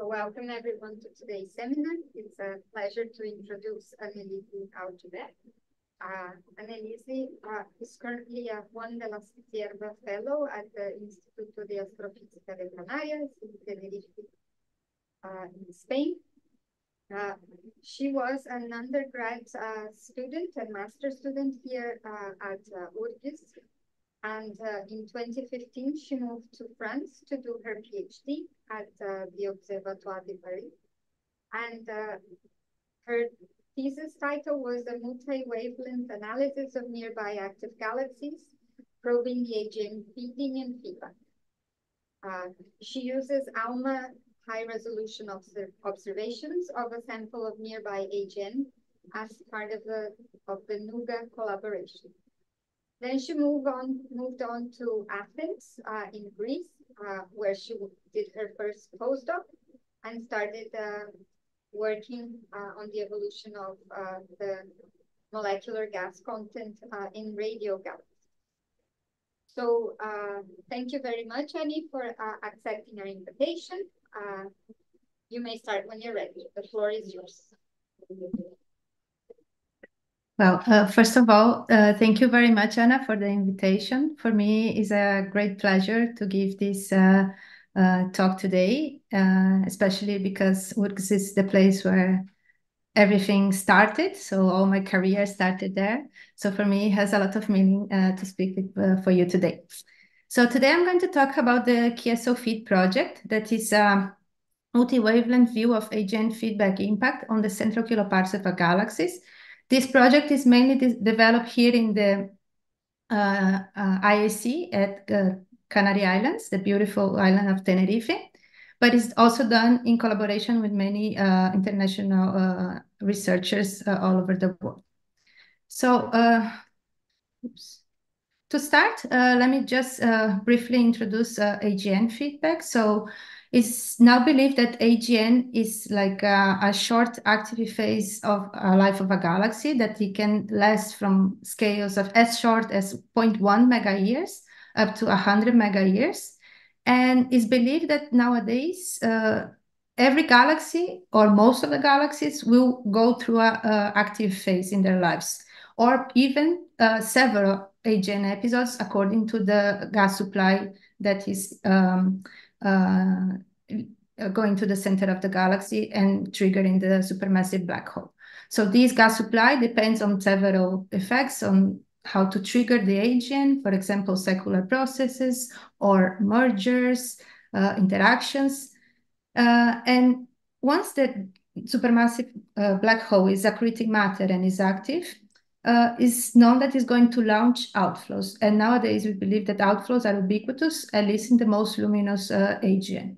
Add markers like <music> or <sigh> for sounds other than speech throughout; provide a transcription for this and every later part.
Welcome everyone to today's seminar. It's a pleasure to introduce Anelise Audibert. Uh, Anelise uh, is currently a Juan de la Cierva Fellow at the Instituto de Astrofísica de Canarias in Tenerife, uh, in Spain. Uh, she was an undergrad uh, student and master student here uh, at uh, URGS. And uh, in 2015, she moved to France to do her PhD at uh, the Observatoire de Paris. And her thesis title was a multi-wavelength analysis of nearby active galaxies, probing the AGN feeding and feedback. Uh, she uses ALMA high-resolution observ observations of a sample of nearby AGN as part of the of the NUGA collaboration. Then she moved on moved on to Athens uh, in Greece, uh, where she did her first postdoc and started uh, working uh, on the evolution of uh, the molecular gas content uh, in radio galaxies. So thank you very much, Annie, for accepting our invitation. You may start when you're ready. The floor is yours. Well, uh, first of all, uh, thank you very much, Anna, for the invitation. For me, it's a great pleasure to give this uh, uh talk today, uh, especially because URGS is the place where everything started. So all my career started there. So for me, it has a lot of meaning uh, to speak with, for you today. So today I'm going to talk about the QSO Feed project that is a multi-wavelength view of AGN feedback impact on the central kiloparsec of galaxies. This project is mainly de developed here in the uh, uh, IAC at uh, Canary Islands, the beautiful island of Tenerife, but it's also done in collaboration with many uh, international uh, researchers uh, all over the world. So. To start, let me just briefly introduce AGN feedback. So it's now believed that AGN is like a, a short active phase of a life of a galaxy that it can last from scales of as short as 0.1 mega years up to 100 mega years. And it's believed that nowadays, uh, every galaxy or most of the galaxies will go through a, a active phase in their lives or even uh, several AGN episodes according to the gas supply that is um, uh, going to the center of the galaxy and triggering the supermassive black hole. So this gas supply depends on several effects on how to trigger the AGN, for example, secular processes or mergers, uh, interactions. Uh, and once the supermassive uh, black hole is accreting matter and is active, uh, is known that is going to launch outflows. And nowadays we believe that outflows are ubiquitous, at least in the most luminous uh, AGN.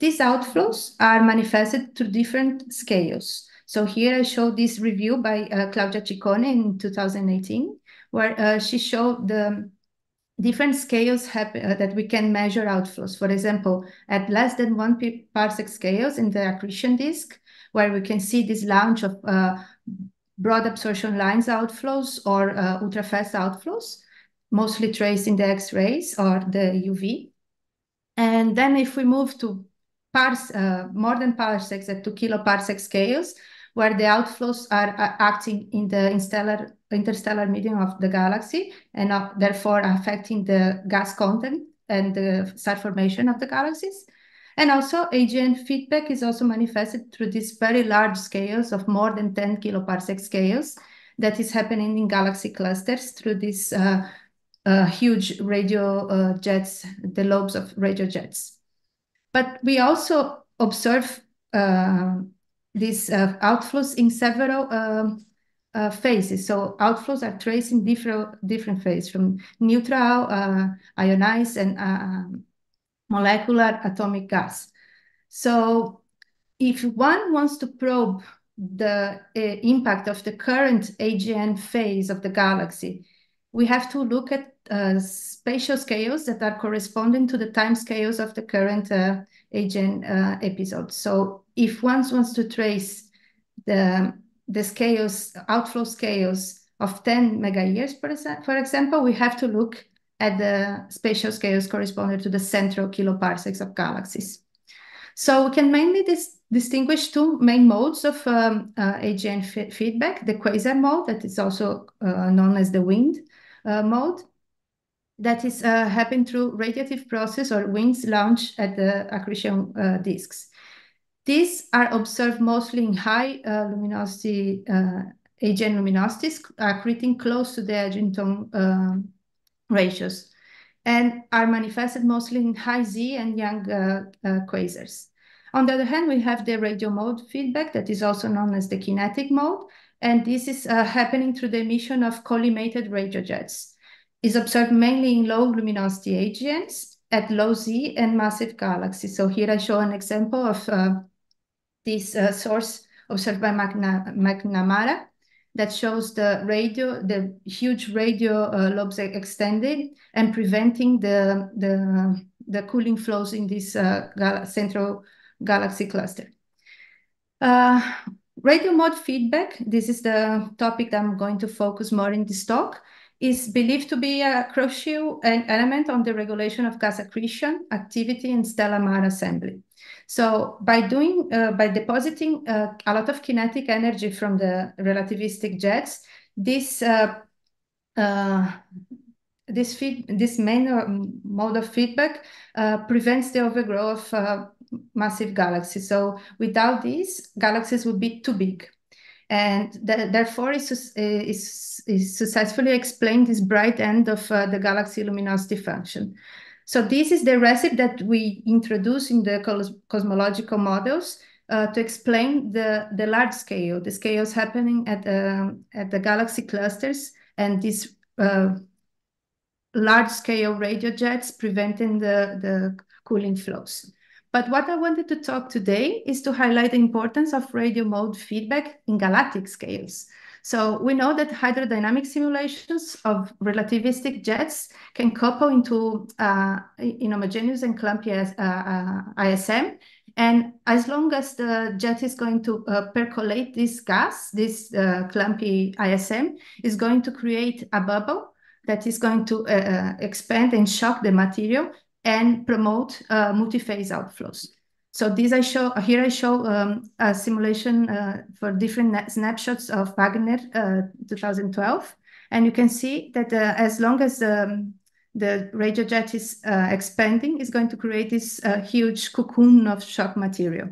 These outflows are manifested through different scales. So here I show this review by uh, Claudia Cicone in 2018, where uh, she showed the different scales happen, uh, that we can measure outflows. For example, at less than one parsec scales in the accretion disk, where we can see this launch of uh, broad absorption lines outflows or uh, ultra-fast outflows, mostly traced in the X-rays or the UV. And then if we move to parse, uh, more than parsecs at two kiloparsec scales, where the outflows are uh, acting in the interstellar, interstellar medium of the galaxy and uh, therefore affecting the gas content and the star formation of the galaxies. And also AGN feedback is also manifested through these very large scales of more than 10 kiloparsec scales that is happening in galaxy clusters through these uh, uh, huge radio uh, jets, the lobes of radio jets. But we also observe uh, these uh, outflows in several um, uh, phases. So outflows are traced in different different phases, from neutral, ionized, and um, molecular atomic gas. So if one wants to probe the uh, impact of the current AGN phase of the galaxy, we have to look at uh, spatial scales that are corresponding to the time scales of the current uh, AGN uh, episode. So if one wants to trace the, the scales, outflow scales of 10 mega years, for, for example, we have to look at the spatial scales corresponding to the central kiloparsecs of galaxies. So we can mainly dis distinguish two main modes of um, uh, AGN feedback, the quasar mode that is also uh, known as the wind uh, mode, that is uh, happening through radiative process or winds launched at the accretion uh, disks. These are observed mostly in high uh, luminosity AGN luminosities, accreting close to the Eddington ratios and are manifested mostly in high Z and young uh, uh, quasars. On the other hand, we have the radio mode feedback that is also known as the kinetic mode, and this is uh, happening through the emission of collimated radio jets. It's observed mainly in low luminosity AGNs at low Z and massive galaxies. So here I show an example of uh, this uh, source observed by McNamara that shows the radio, the huge radio uh, lobes extended and preventing the, the, the cooling flows in this uh, gal central galaxy cluster. Uh, radio mode feedback, this is the topic that I'm going to focus more in this talk, is believed to be a crucial element on the regulation of gas accretion, activity, and stellar matter assembly. So by doing, uh, by depositing uh, a lot of kinetic energy from the relativistic jets, this uh, uh this feed, this main uh, mode of feedback uh, prevents the overgrowth of massive galaxies. So without these, galaxies would be too big. And th therefore, is, is, is successfully explained this bright end of the galaxy luminosity function. So this is the recipe that we introduce in the cos cosmological models uh, to explain the, the large scale, the scales happening at, uh, at the galaxy clusters and these uh, large scale radio jets preventing the, the cooling flows. But what I wanted to talk today is to highlight the importance of radio mode feedback in galactic scales. So we know that hydrodynamic simulations of relativistic jets can couple into uh, inhomogeneous and clumpy uh, uh, ISM. And as long as the jet is going to uh, percolate this gas, this uh, clumpy ISM is going to create a bubble that is going to uh, expand and shock the material and promote multi-phase outflows. So these I show here I show um, a simulation uh, for different snapshots of Wagner uh, 2012, and you can see that uh, as long as um, the radio jet is uh, expanding, it's going to create this uh, huge cocoon of shock material.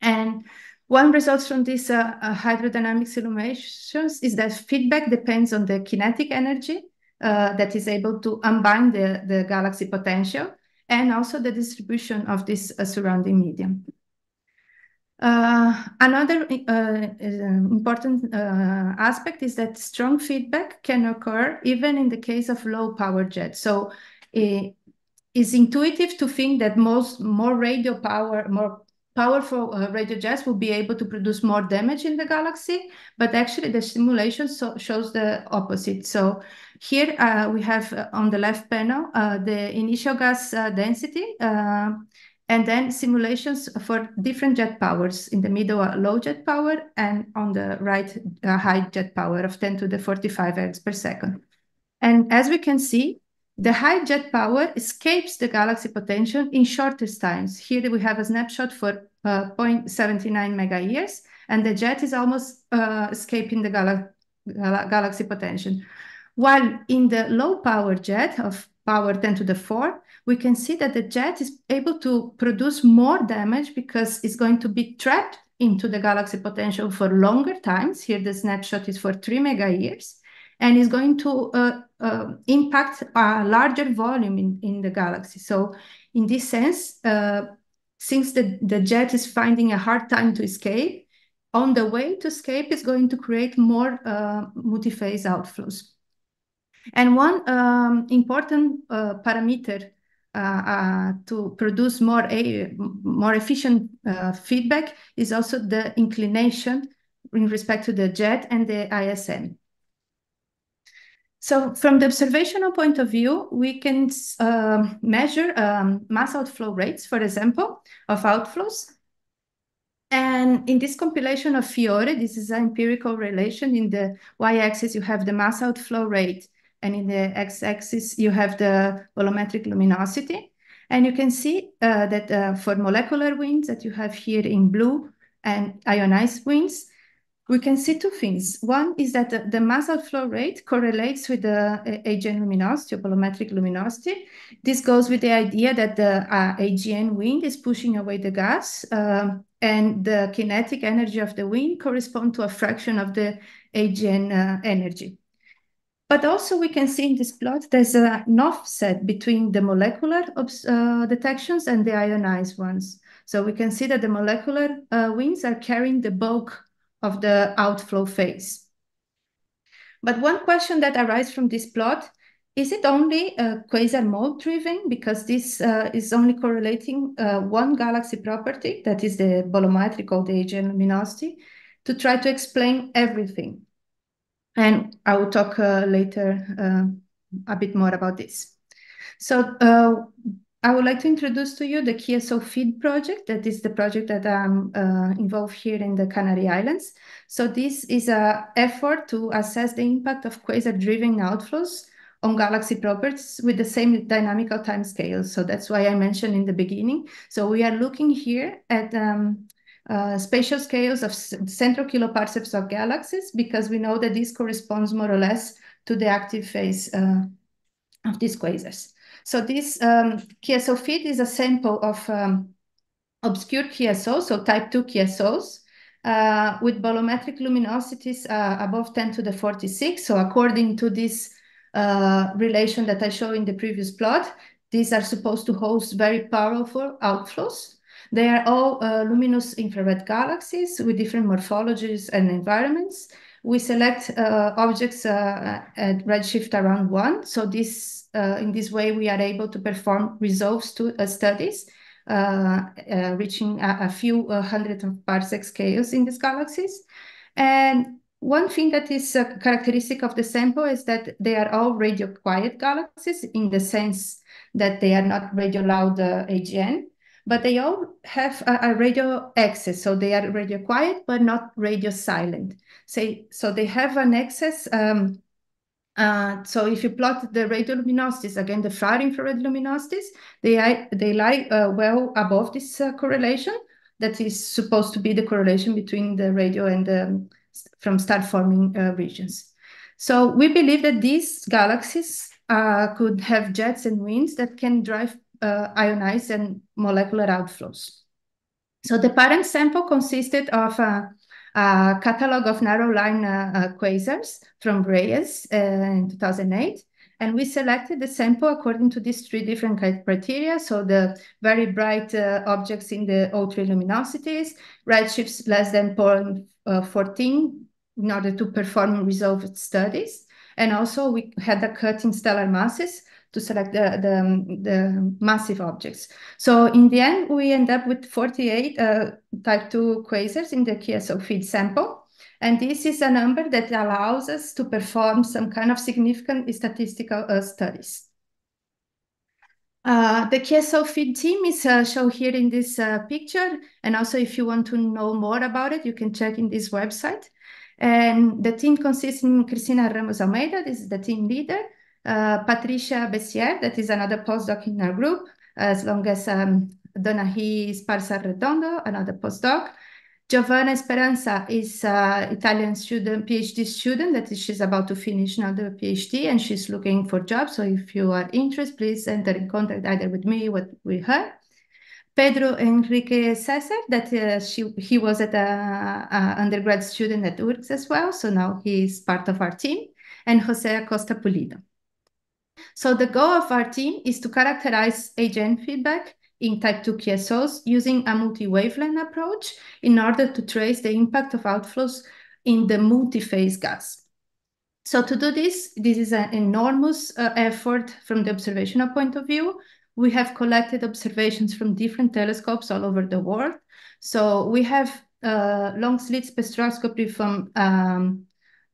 And one result from these uh, hydrodynamic simulations is that feedback depends on the kinetic energy that is able to unbind the, the galaxy potential and also the distribution of this uh, surrounding medium. Uh, another uh, important aspect is that strong feedback can occur even in the case of low power jets. So it is intuitive to think that most more radio power, more powerful uh, radio jets will be able to produce more damage in the galaxy, but actually the simulation so shows the opposite. So here uh, we have uh, on the left panel uh, the initial gas uh, density uh, and then simulations for different jet powers in the middle low jet power and on the right high jet power of 10 to the 45 ergs per second. And as we can see, the high jet power escapes the galaxy potential in shortest times. Here we have a snapshot for uh, 0.79 mega years, and the jet is almost uh, escaping the gal gal galaxy potential. While in the low power jet of power 10 to the 4, we can see that the jet is able to produce more damage because it's going to be trapped into the galaxy potential for longer times. Here the snapshot is for 3 mega years and is going to uh, uh, impact a larger volume in, in the galaxy. So in this sense, uh, since the, the jet is finding a hard time to escape, on the way to escape is going to create more uh, multi-phase outflows. And one um, important uh, parameter uh, to produce more, a, more efficient feedback is also the inclination in respect to the jet and the ISM. So from the observational point of view, we can uh, measure um, mass outflow rates, for example, of outflows. And in this compilation of Fiore, this is an empirical relation. In the y-axis, you have the mass outflow rate, and in the x-axis, you have the bolometric luminosity. And you can see uh, that uh, for molecular winds that you have here in blue and ionized winds, we can see two things. One is that the, the mass outflow rate correlates with the uh, AGN luminosity bolometric luminosity. This goes with the idea that the uh, AGN wind is pushing away the gas um, and the kinetic energy of the wind correspond to a fraction of the AGN uh, energy. But also we can see in this plot, there's an offset between the molecular uh, detections and the ionized ones. So we can see that the molecular uh, winds are carrying the bulk of the outflow phase. But one question that arises from this plot, is it only uh, quasar mode driven? Because this uh, is only correlating uh, one galaxy property, that is the bolometric or the and luminosity, to try to explain everything. And I will talk uh, later uh, a bit more about this. So uh, I would like to introduce to you the QSO FEED project. That is the project that I'm uh, involved here in the Canary Islands. So this is an effort to assess the impact of quasar-driven outflows on galaxy properties with the same dynamical time scale. So that's why I mentioned in the beginning. So we are looking here at um, uh, spatial scales of central kiloparsecs of galaxies because we know that this corresponds more or less to the active phase uh, of these quasars. So this um, QSO FEED is a sample of um, obscure QSOs, so type 2 QSOs, uh, with bolometric luminosities uh, above 10 to the 46. So according to this uh, relation that I showed in the previous plot, these are supposed to host very powerful outflows. They are all uh, luminous infrared galaxies with different morphologies and environments. We select uh, objects uh, at redshift around one. So this uh, in this way, we are able to perform resolves to uh, studies, uh, reaching a, a few hundred of parsec scales in these galaxies. And one thing that is a characteristic of the sample is that they are all radio quiet galaxies in the sense that they are not radio loud uh, AGN, but they all have a, a, radio excess. So they are radio quiet, but not radio silent. Say, so they have an excess um, uh, so if you plot the radio radioluminosities, again, the far infrared luminosities, they, they lie uh, well above this uh, correlation that is supposed to be the correlation between the radio and the from star forming uh, regions. So we believe that these galaxies uh, could have jets and winds that can drive uh, ionized and molecular outflows. So the parent sample consisted of a catalog of narrow line uh, uh, quasars from Reyes uh, in 2008. And we selected the sample according to these three different criteria. So the very bright uh, objects in the O3 luminosities, redshifts less than 0.14 in order to perform resolved studies. And also we had a cut in stellar masses to select the, the, the massive objects. So in the end, we end up with 48 uh, type 2 quasars in the QSO FEED sample. And this is a number that allows us to perform some kind of significant statistical uh, studies. Uh, the QSO FEED team is uh, shown here in this uh, picture. And also, if you want to know more about it, you can check in this website. And the team consists in Cristina Ramos Almeida, this is the team leader, Uh, Patricia Bessiere, that is another postdoc in our group, uh, as long as um, Donaji Esparza Arredondo, another postdoc. Giovanna Speranza is an Italian student, PhD student that is, she's about to finish now the PhD and she's looking for jobs. So if you are interested, please enter in contact either with me or with her. Pedro Enrique Cesar, that uh, she, he was at a, a, undergrad student at URGS as well. So now he's part of our team. And Jose Acosta Pulido. So the goal of our team is to characterize AGN feedback in type 2 QSOs using a multi-wavelength approach in order to trace the impact of outflows in the multi-phase gas. So to do this, this is an enormous uh, effort from the observational point of view. We have collected observations from different telescopes all over the world. So we have uh, long slit spectroscopy from um,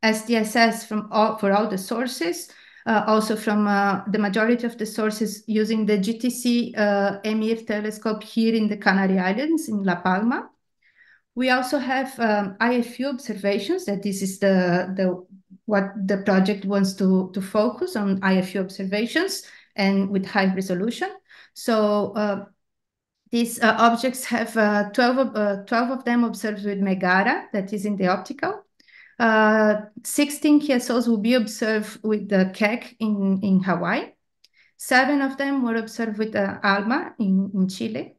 SDSS from all, for all the sources uh, also from uh, the majority of the sources using the GTC uh, EMIR telescope here in the Canary Islands in La Palma. We also have um, IFU observations, that this is the, the what the project wants to, to focus on IFU observations and with high resolution. So uh, these uh, objects have uh, 12, uh, 12 of them observed with Megara, that is in the optical. Uh, 16 QSOs will be observed with the Keck in, in Hawaii. Seven of them were observed with uh, ALMA in, in Chile.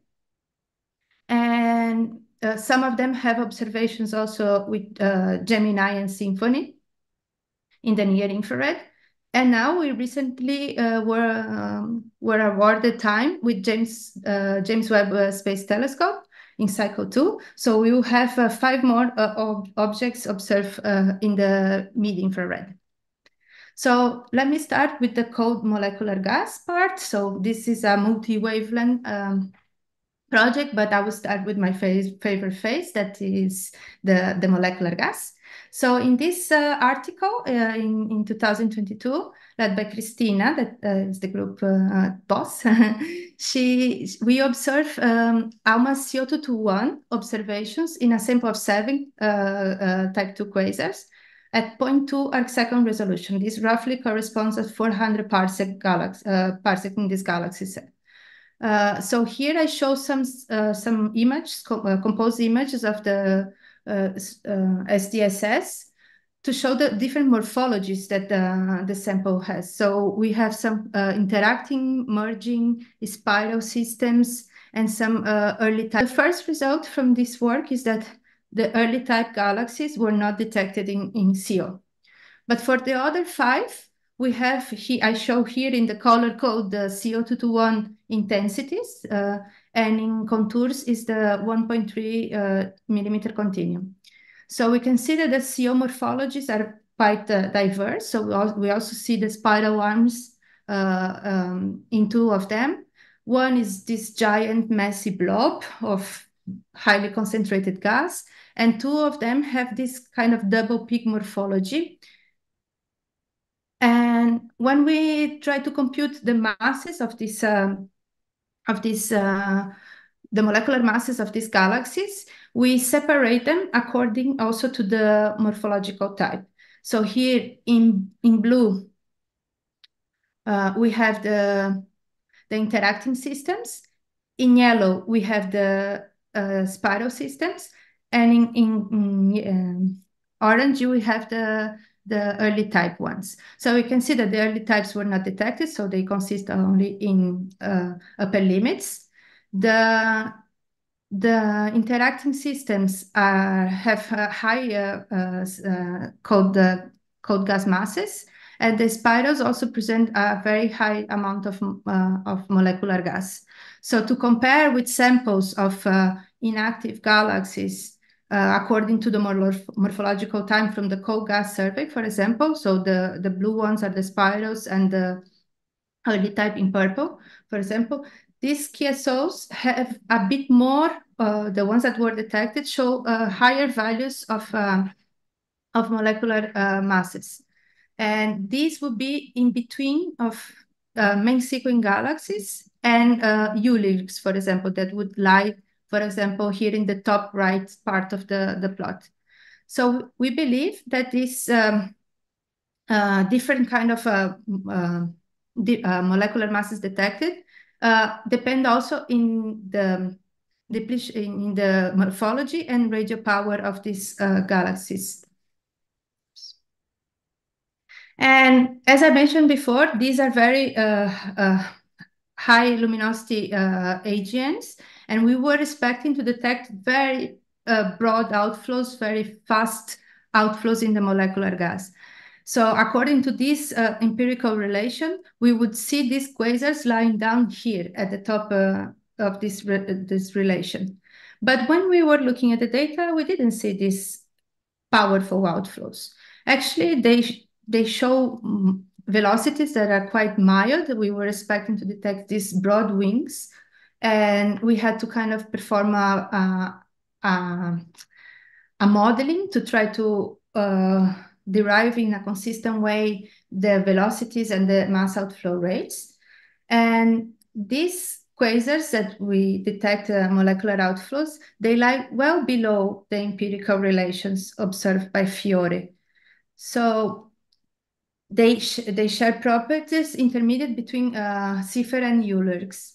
And uh, some of them have observations also with Gemini and SINFONI in the near infrared. And now we recently uh, were um, were awarded time with James uh, James Webb uh, Space Telescope in cycle two. So we will have uh, five more uh, ob objects observed uh, in the mid infrared. So let me start with the cold molecular gas part. So this is a multi-wavelength um, project, but I will start with my favorite phase, that is the, the molecular gas. So in this uh, article uh, in, in 2022, led by Cristina, that uh, is the group uh, boss, <laughs> she we observe um, ALMA CO221 observations in a sample of seven uh, uh, type 2 quasars at 0.2 arcsecond resolution. This roughly corresponds to 400 parsec, galaxy, parsec in this galaxy set. Uh, so here I show some uh, some images, co uh, composed images of the SDSS uh, to show the different morphologies that the, the sample has. So we have some uh, interacting, merging, spiral systems, and some uh, early type. The first result from this work is that the early type galaxies were not detected in, in CO. But for the other five, we have, he, I show here in the color code the CO221 intensities, uh, and in contours is the 1.3 uh, millimeter continuum. So we can see that the CO morphologies are quite uh, diverse. So we, al we, also see the spiral arms uh, um, in two of them. One is this giant messy blob of highly concentrated gas, and two of them have this kind of double peak morphology, and when we try to compute the masses of this, uh, of this, uh, the molecular masses of these galaxies, we separate them according also to the morphological type. So here in, in blue, uh, we have the, the interacting systems. In yellow, we have the uh, spiral systems. And in, in, in um, orange, we have the the early type ones. So we can see that the early types were not detected, so they consist only in uh, upper limits. The the interacting systems have higher uh, uh, cold, cold gas masses, and the spirals also present a very high amount of, uh, of molecular gas. So to compare with samples of uh, inactive galaxies uh, according to the morph morphological time from the cold gas survey, for example. So the, the blue ones are the spirals and the early type in purple, for example. These QSOs have a bit more, uh, the ones that were detected show uh, higher values of, um, of molecular uh, masses. And these would be in between of uh, main sequence galaxies and uh, ULIRGs, for example, that would lie for example, here in the top right part of the, the plot. So we believe that this um, uh, different kind of uh, uh molecular masses detected uh, depend also in the in the morphology and radio power of these uh, galaxies. And as I mentioned before, these are very high luminosity AGNs, and we were expecting to detect very uh, broad outflows, very fast outflows in the molecular gas. So according to this uh, empirical relation, we would see these quasars lying down here at the top uh, of this, re this relation. But when we were looking at the data, we didn't see these powerful outflows. Actually, they, they show mm, velocities that are quite mild. We were expecting to detect these broad wings and we had to kind of perform a, a, a, a modeling to try to uh, derive in a consistent way the velocities and the mass outflow rates. And these quasars that we detect uh, molecular outflows, they lie well below the empirical relations observed by Fiore. So they, sh they share properties intermediate between uh, Seyfert and ULIRGs.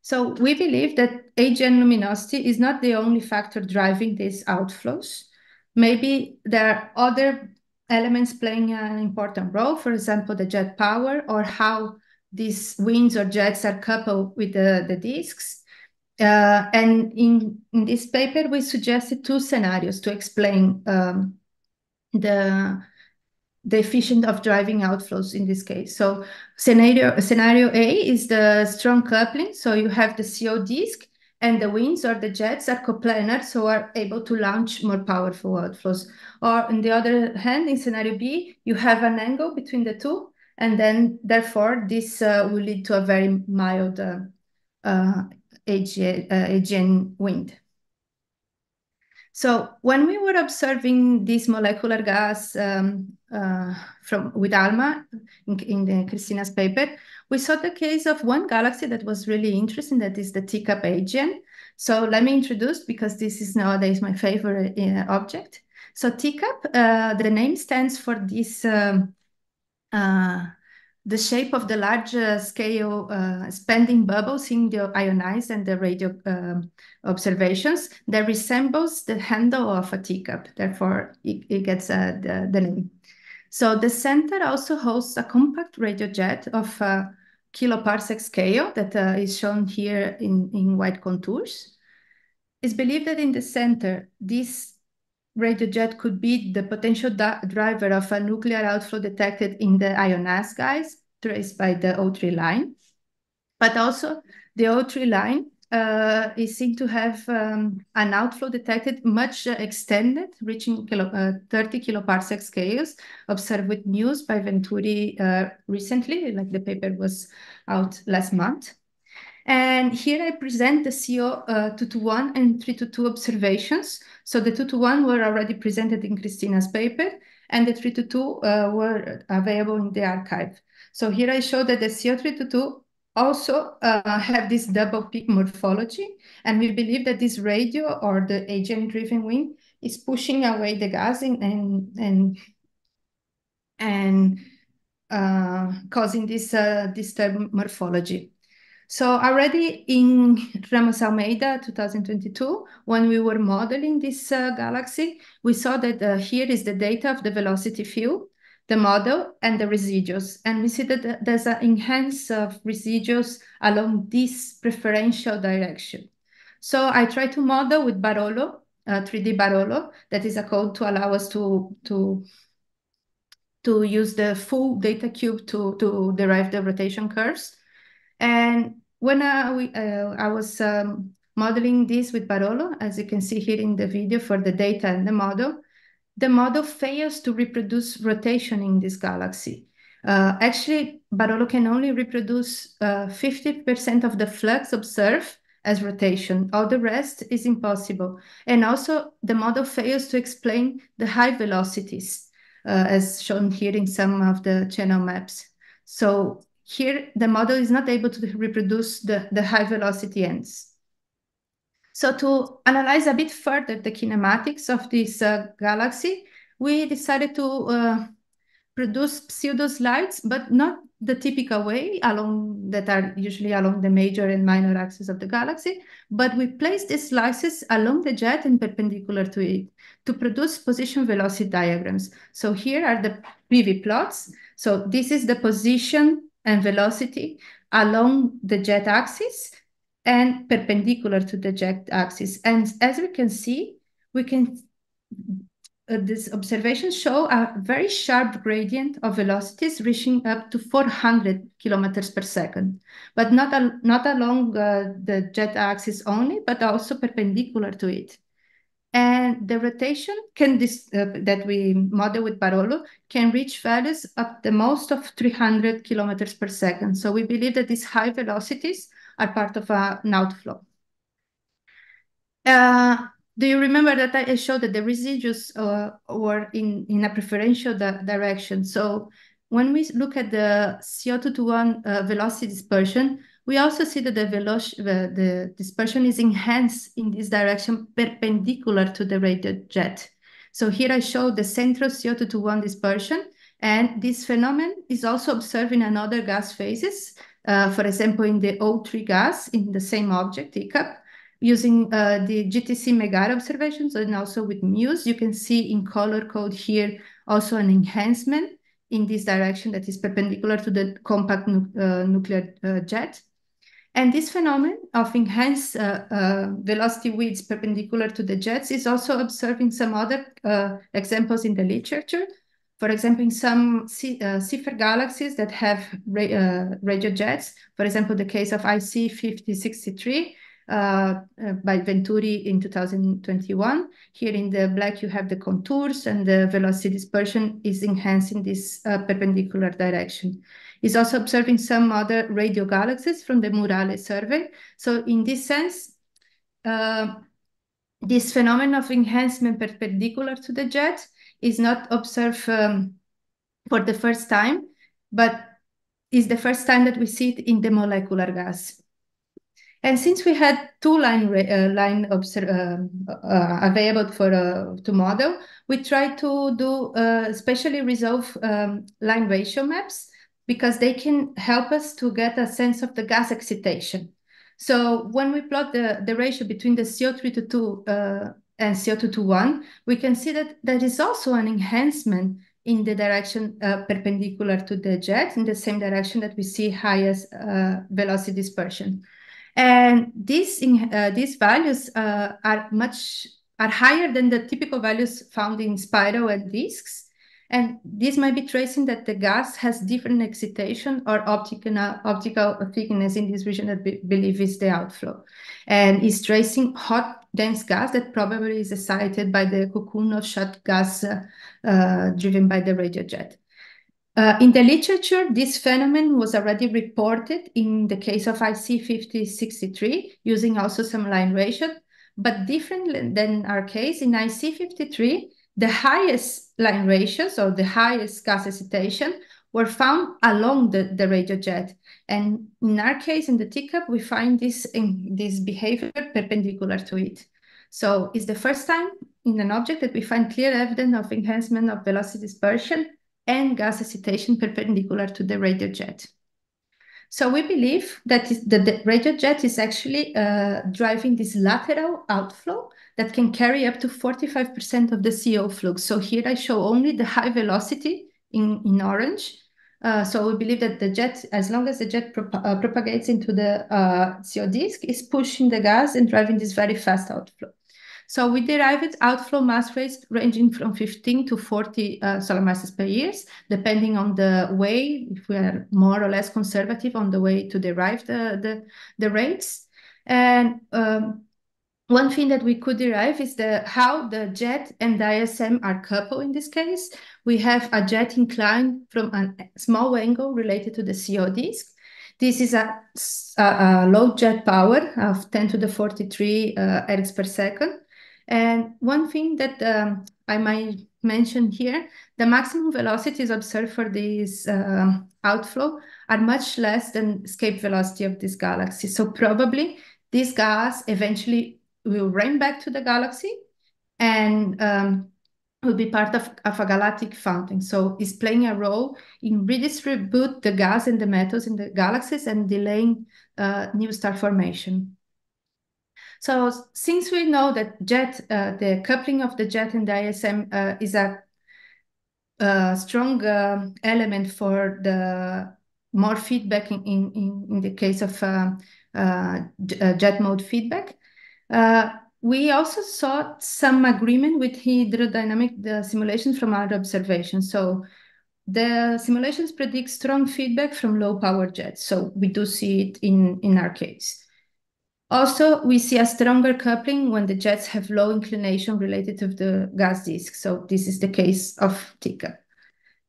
So we believe that AGN luminosity is not the only factor driving these outflows. Maybe there are other elements playing an important role, for example, the jet power or how these winds or jets are coupled with the, the disks. Uh, and in, in this paper, we suggested two scenarios to explain um, the the efficient of driving outflows in this case. So scenario scenario A is the strong coupling. So you have the CO disk and the winds or the jets are coplanar, so are able to launch more powerful outflows. Or on the other hand, in scenario B, you have an angle between the two, and then therefore this uh, will lead to a very mild uh, uh, uh, wind. So when we were observing this molecular gas um, uh, from with ALMA in, in the Cristina's paper, we saw the case of one galaxy that was really interesting, that is the Teacup AGN. So let me introduce, because this is nowadays my favorite uh, object. So Teacup, uh, the name stands for this um, uh, the shape of the large uh, scale uh, spending bubbles in the ionized and the radio um, observations that resembles the handle of a teacup. Therefore, it, it gets uh, the, the, name. So the center also hosts a compact radio jet of uh, kiloparsec scale that uh, is shown here in, in white contours. It's believed that in the center, this radiojet could be the potential driver of a nuclear outflow detected in the ionized gas traced by the O3 line. But also the O3 line uh, is seen to have um, an outflow detected much uh, extended, reaching kilo, uh, 30 kiloparsec scales, observed with MUSE by Venturi uh, recently, like the paper was out last month. And here I present the CO uh, 221 and 322 observations. So the 221 were already presented in Cristina's paper, and the 322 uh, were available in the archive. So here I show that the CO322 also uh, have this double peak morphology, and we believe that this radio or the AGN-driven wind is pushing away the gas and and and, and uh, causing this uh, disturbed morphology. So already in Ramos Almeida 2022, when we were modeling this uh, galaxy, we saw that uh, here is the data of the velocity field, the model, and the residuals. And we see that there's an enhance of residuals along this preferential direction. So I try to model with Barolo, uh, 3D Barolo, that is a code to allow us to, to, to use the full data cube to, to derive the rotation curves. And when I, we, uh, I was um, modeling this with Barolo, as you can see here in the video for the data and the model, the model fails to reproduce rotation in this galaxy. Uh, actually, Barolo can only reproduce 50% uh, of the flux observed as rotation. All the rest is impossible. And also, the model fails to explain the high velocities, uh, as shown here in some of the channel maps. So here, the model is not able to reproduce the, the high velocity ends. So to analyze a bit further the kinematics of this uh, galaxy, we decided to uh, produce pseudo slides, but not the typical way along that are usually along the major and minor axes of the galaxy, but we place these slices along the jet and perpendicular to it to produce position velocity diagrams. So here are the PV plots. So this is the position and velocity along the jet axis and perpendicular to the jet axis. And as we can see, we can, uh, this observation show a very sharp gradient of velocities reaching up to 400 kilometers per second, but not, al not along uh, the jet axis only, but also perpendicular to it. And the rotation can this, uh, that we model with Barolo can reach values up the most of 300 kilometers per second. So we believe that these high velocities are part of an outflow. Uh, do you remember that I showed that the residues uh, were in, in a preferential di direction? So when we look at the CO221 uh, velocity dispersion, we also see that the, the, the dispersion is enhanced in this direction perpendicular to the radio jet. So here I show the central CO2 to 1 dispersion And this phenomenon is also observed in another gas phases, uh, for example, in the O3 gas in the same object, teacup, using uh, the GTC Megara observations and also with MUSE, you can see in color code here also an enhancement in this direction that is perpendicular to the compact nu uh, nuclear uh, jet. And this phenomenon of enhanced uh, uh, velocity widths perpendicular to the jets is also observed in some other examples in the literature. For example, in some Seyfert galaxies that have ra radio jets, for example, the case of IC 5063, uh, uh, by Venturi in 2021. Here in the black, you have the contours and the velocity dispersion is enhanced in this uh, perpendicular direction. It's also observing some other radio galaxies from the Murale survey. So in this sense, uh, this phenomenon of enhancement perpendicular to the jet is not observed um, for the first time, but is the first time that we see it in the molecular gas. And since we had two line uh, line uh, uh, available for uh, to model, we tried to do uh, resolve um, line ratio maps because they can help us to get a sense of the gas excitation. So when we plot the, the ratio between the CO3 to 2 uh, and CO2 to 1, we can see that there is also an enhancement in the direction uh, perpendicular to the jet, in the same direction that we see highest uh, velocity dispersion. And these, uh, these values uh, are much are higher than the typical values found in spiral and disks. And this might be tracing that the gas has different excitation or optical, optical thickness in this region that we believe is the outflow. And is tracing hot dense gas that probably is excited by the cocoon of shot gas uh, uh, driven by the radio jet. Uh, in the literature, this phenomenon was already reported in the case of IC5063 using also some line ratio, but different than our case, in IC53, the highest line ratios or the highest gas excitation were found along the, the radio jet. And in our case, in the teacup, we find this, in, this behavior perpendicular to it. So it's the first time in an object that we find clear evidence of enhancement of velocity dispersion and gas excitation perpendicular to the radio jet. So we believe that the, the radio jet is actually uh, driving this lateral outflow that can carry up to 45% of the CO flux. So here I show only the high velocity in, in orange. Uh, so we believe that the jet, as long as the jet uh, propagates into the uh, CO disk, is pushing the gas and driving this very fast outflow. So we derived outflow mass rates ranging from 15 to 40 uh, solar masses per year, depending on the way, if we are more or less conservative on the way to derive the, the, the rates. And um, one thing that we could derive is the how the jet and ISM are coupled in this case. We have a jet inclined from a small angle related to the CO disk. This is a, a, a low jet power of 10 to the 43 uh, ergs per second. And one thing that um, I might mention here, the maximum velocities observed for this uh, outflow are much less than escape velocity of this galaxy. So probably this gas eventually will rain back to the galaxy and um, will be part of, of a galactic fountain. So it's playing a role in redistribute the gas and the metals in the galaxies and delaying uh, new star formation. So since we know that jet, uh, the coupling of the jet and the ISM uh, is a, a strong uh, element for the more feedback in, in, in the case of uh, uh, uh, jet mode feedback, Uh, we also saw some agreement with hydrodynamic simulations from our observations. So the simulations predict strong feedback from low power jets. So we do see it in, in our case. Also, we see a stronger coupling when the jets have low inclination related to the gas disk. So this is the case of Teacup.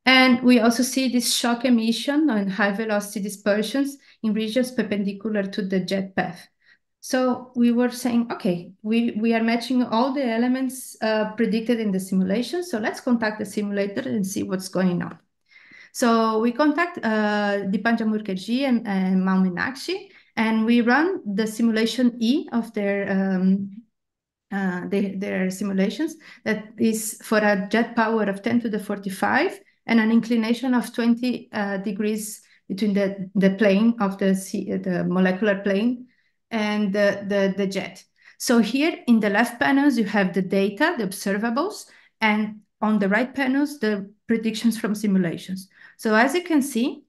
And we also see this shock emission and high velocity dispersions in regions perpendicular to the jet path. So we were saying, okay, we, we are matching all the elements uh, predicted in the simulation. So let's contact the simulator and see what's going on. So we contact uh, Dipanjan Mukherjee and, and Moun Meenakshi, and we run the simulation E of their um, uh, their simulations that is for a jet power of 10 to the 45 and an inclination of 20 uh, degrees between the, the plane of the, the molecular plane and the, the, the jet. So here in the left panels, you have the data, the observables, and on the right panels, the predictions from simulations. So as you can see,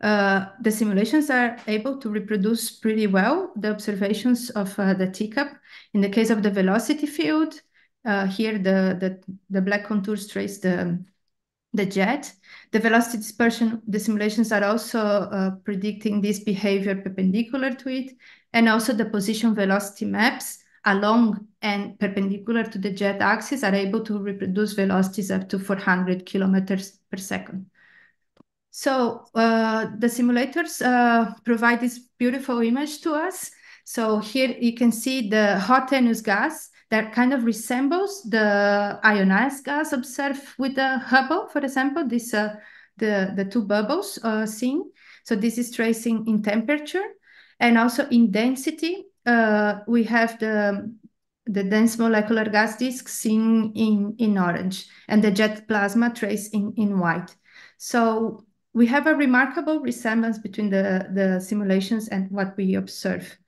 uh, the simulations are able to reproduce pretty well the observations of uh, the teacup. In the case of the velocity field, uh, here the, the, the black contours trace the, the jet. The velocity dispersion, the simulations are also uh, predicting this behavior perpendicular to it, and also the position velocity maps along and perpendicular to the jet axis are able to reproduce velocities up to 400 kilometers per second. So uh, the simulators uh, provide this beautiful image to us. So here you can see the hot tenuous gas that kind of resembles the ionized gas observed with the Hubble, for example, this uh, the, the two bubbles uh, seen. So this is tracing in temperature and also in density. Uh, we have the the dense molecular gas disk seen in, in orange and the jet plasma trace in, in white. So we have a remarkable resemblance between the, the simulations and what we observe.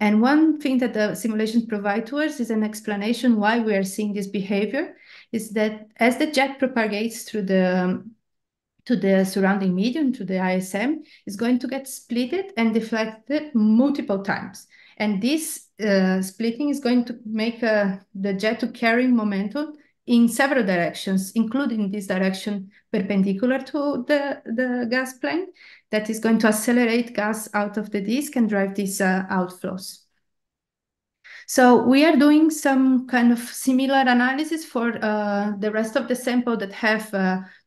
And one thing that the simulations provide to us is an explanation why we are seeing this behavior is that as the jet propagates through the to the surrounding medium, to the ISM, is going to get splitted and deflected multiple times. And this uh, splitting is going to make uh, the jet to carry momentum in several directions, including this direction perpendicular to the, the gas plane that is going to accelerate gas out of the disk and drive these uh, outflows. So we are doing some kind of similar analysis for uh, the rest of the sample that have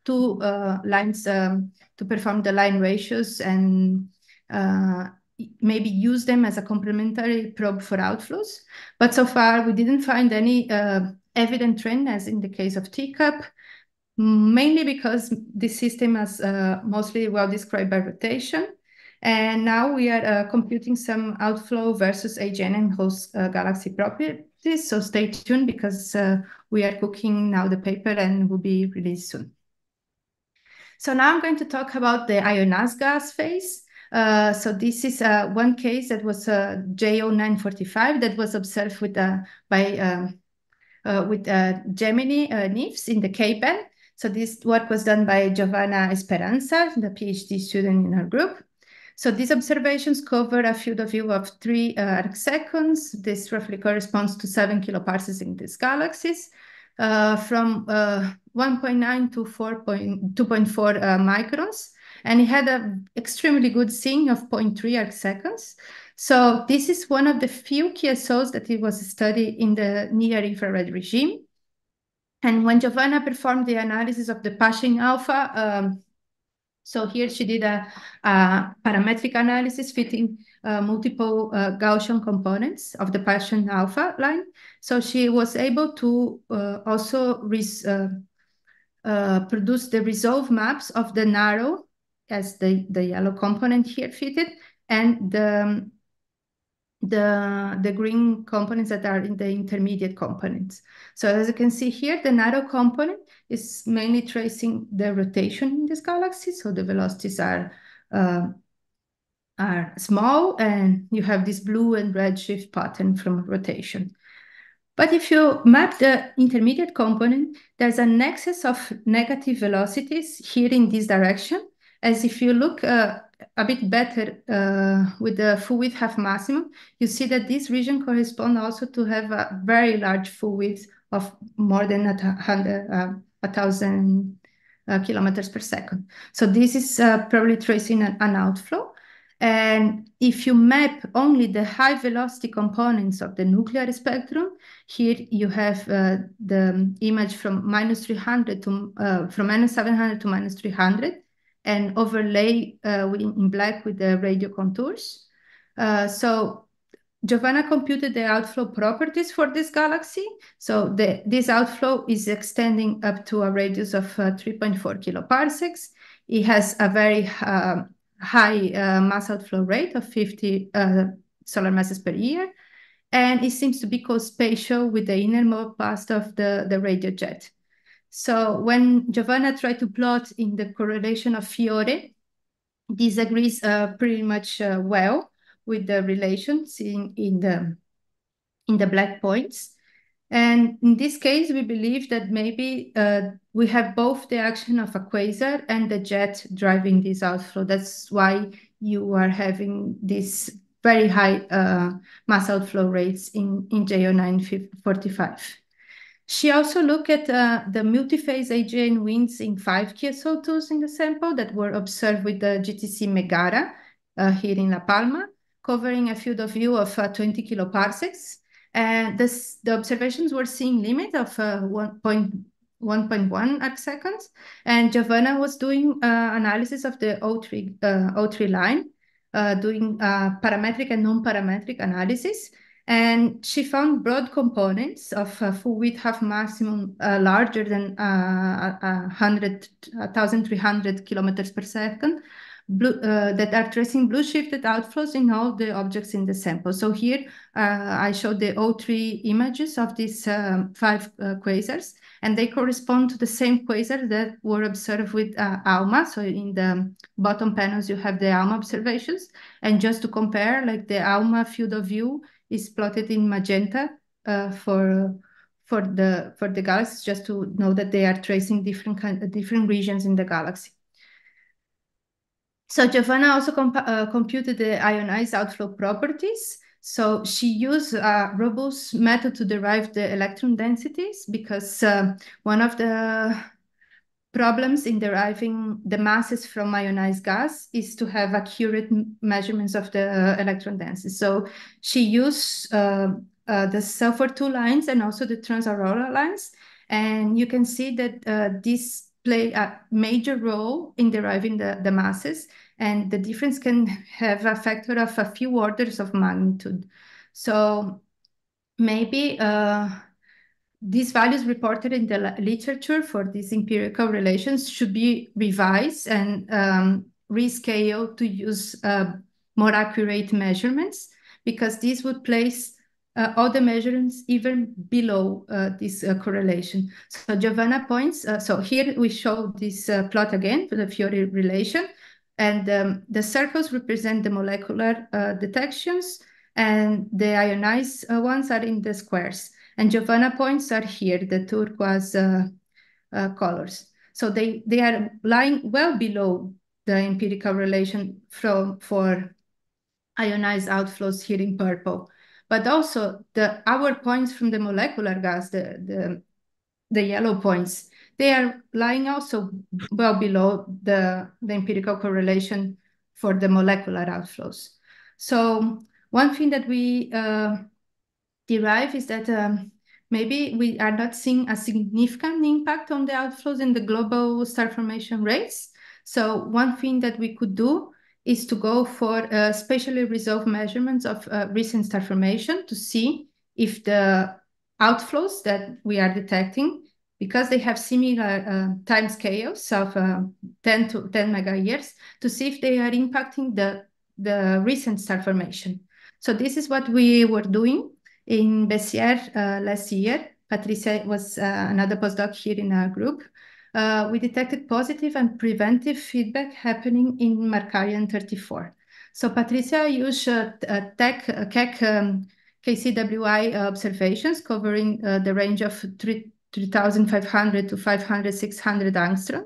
two uh, lines um, to perform the line ratios and uh, maybe use them as a complementary probe for outflows. But so far, we didn't find any uh, evident trend as in the case of teacup mainly because this system is mostly well described by rotation. And now we are uh, computing some outflow versus AGN and host uh, galaxy properties. So stay tuned because uh, we are cooking now the paper and will be released soon. So now I'm going to talk about the ionized gas phase. Uh, so this is uh, one case that was uh, J0945 that was observed with by um, with Gemini NIFS in the K-band. So this work was done by Giovanna Speranza, the PhD student in our group. So these observations cover a field of view of three uh, arc seconds. This roughly corresponds to seven kiloparsecs in these galaxies, uh, from uh, 1.9 to 2.4 uh, microns. And it had an extremely good seeing of 0.3 arc seconds. So this is one of the few QSOs that it was studied in the near infrared regime. And when Giovanna performed the analysis of the Paschen alpha, um, so here she did a, a parametric analysis fitting uh, multiple uh, Gaussian components of the Paschen alpha line. So she was able to uh, also uh, produce the resolve maps of the narrow as the, the yellow component here fitted and the the, the green components that are in the intermediate components. So as you can see here, the narrow component is mainly tracing the rotation in this galaxy. So the velocities are, uh, are small and you have this blue and red shift pattern from rotation. But if you map the intermediate component, there's a nexus of negative velocities here in this direction. As if you look uh, a bit better uh, with the full width half maximum, you see that this region corresponds also to have a very large full width of more than a, hundred, uh, a thousand uh, kilometers per second. So this is uh, probably tracing an, an, outflow. And if you map only the high velocity components of the nuclear spectrum, here you have uh, the image from minus 300 to, uh, from minus 700 to minus 300 and overlay uh, in black with the radio contours. Uh, so Giovanna computed the outflow properties for this galaxy. So the, this outflow is extending up to a radius of uh, 3.4 kiloparsecs. It has a very uh, high uh, mass outflow rate of 50 uh, solar masses per year. And it seems to be co-spatial with the innermost part of the, the radio jet. So when Giovanna tried to plot in the correlation of Fiore, this agrees uh, pretty much uh, well with the relation seen in the in the black points. And in this case, we believe that maybe uh, we have both the action of a quasar and the jet driving this outflow. That's why you are having this very high uh, mass outflow rates in, in J0945. She also looked at uh, the multi-phase AGN winds in five QSO2s in the sample that were observed with the GTC Megara uh, here in La Palma, covering a field of view of uh, 20 kiloparsecs. And this, the observations were seeing limit of uh, 1.1 arc seconds. And Giovanna was doing uh, analysis of the O3, uh, O3 line, doing parametric and non-parametric analysis. And she found broad components of uh, full width half maximum uh, larger than uh, 100, 1,300 kilometers per second blue, uh, that are tracing blue shifted outflows in all the objects in the sample. So here uh, I showed the O3 images of these um, five uh, quasars, and they correspond to the same quasars that were observed with ALMA. So in the bottom panels, you have the ALMA observations. And just to compare, like the ALMA field of view is plotted in magenta uh, for for the for the galaxies, just to know that they are tracing different kind, different regions in the galaxy. So Giovanna also comp uh, computed the ionized outflow properties. So she used a robust method to derive the electron densities because uh, one of the problems in deriving the masses from ionized gas is to have accurate measurements of the uh, electron density. So she used uh, uh, the sulfur 2 lines and also the trans-auroral lines. And you can see that uh, these play a major role in deriving the, the masses. And the difference can have a factor of a few orders of magnitude. So maybe uh, these values reported in the literature for these empirical relations should be revised and um, rescaled to use uh, more accurate measurements because this would place uh, all the measurements even below uh, this uh, correlation. So Giovanna points, uh, so here we show this uh, plot again for the Fiore relation and um, the circles represent the molecular detections and the ionized ones are in the squares. And Giovanna points are here, the turquoise uh, uh, colors. So they, they are lying well below the empirical relation from for ionized outflows here in purple. But also the our points from the molecular gas, the, the, the yellow points, they are lying also well below the, the empirical correlation for the molecular outflows. So one thing that we uh, derive is that um, maybe we are not seeing a significant impact on the outflows in the global star formation rates. So one thing that we could do is to go for uh, spatially resolved measurements of uh, recent star formation to see if the outflows that we are detecting, because they have similar uh, time scales of uh, 10 to 10 mega years, to see if they are impacting the, the recent star formation. So this is what we were doing in Bessiere uh, last year. Patricia was uh, another postdoc here in our group. Uh, we detected positive and preventive feedback happening in Markarian 34. So Patricia used uh, tech, uh, um, KCWI observations covering the range of 3,500 to 500, 600 angstrom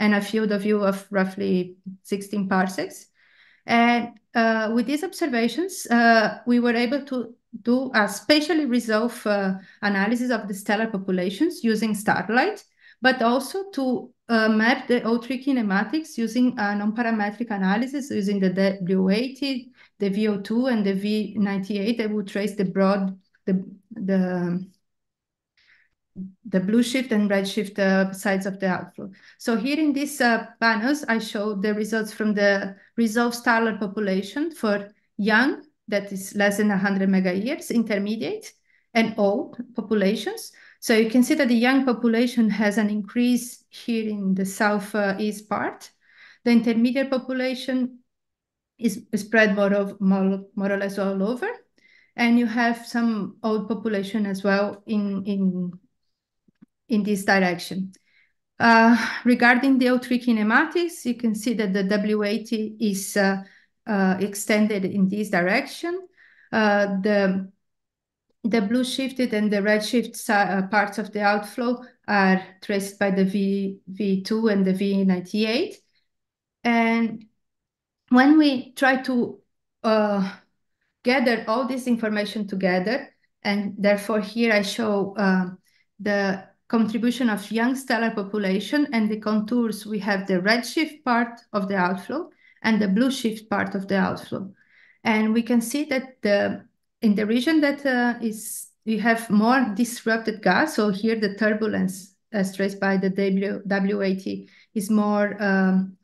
and a field of view of roughly 16 parsecs. And uh, with these observations, uh, we were able to do a spatially resolved uh, analysis of the stellar populations using starlight, but also to uh, map the O3 kinematics using a non-parametric analysis using the W80, the V02, and the V98 that would trace the broad, the, the the blue shift and red shift uh, sides of the outflow. So here in these uh, panels, I show the results from the resolved stellar population for young, that is less than 100 mega years, intermediate, and old populations. So you can see that the young population has an increase here in the southeast part. The intermediate population is spread more, of, more, more or less all over. And you have some old population as well in, in in this direction. Uh, regarding the O3 kinematics, you can see that the W80 is uh, uh, extended in this direction. Uh, the the blue shifted and the red shift uh, parts of the outflow are traced by the v, V2 and the V98. And when we try to uh, gather all this information together, and therefore here I show uh, the contribution of young stellar population and the contours, we have the redshift part of the outflow and the blue shift part of the outflow. And we can see that the in the region that uh, is we have more disrupted gas. So here the turbulence as traced by the w, W80 is more um,